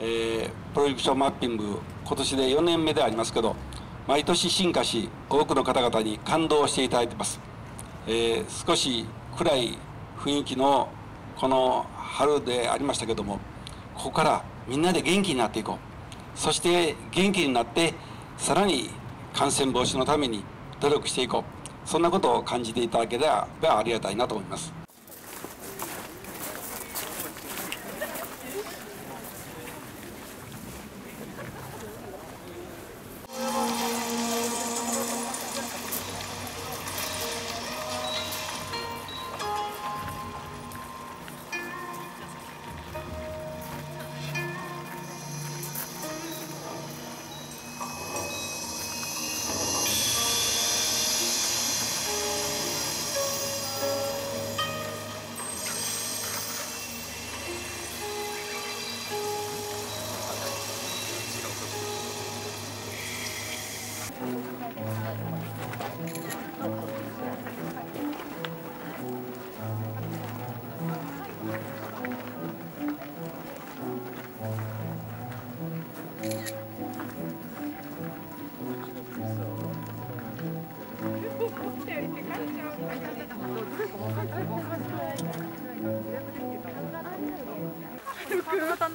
えー、プロジェクションマッピング今年で4年目でありますけど毎年進化し多くの方々に感動していただいてます、えー、少し暗い雰囲気のこの春でありましたけどもここからみんなで元気になっていこう。そして元気になってさらに感染防止のために努力していこう。そんなことを感じていただければありがたいなと思います。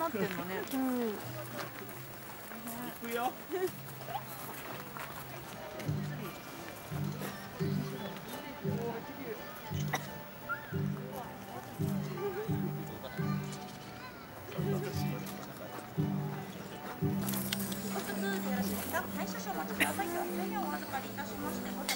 なってんのね。うん。行くよ。お待ちください。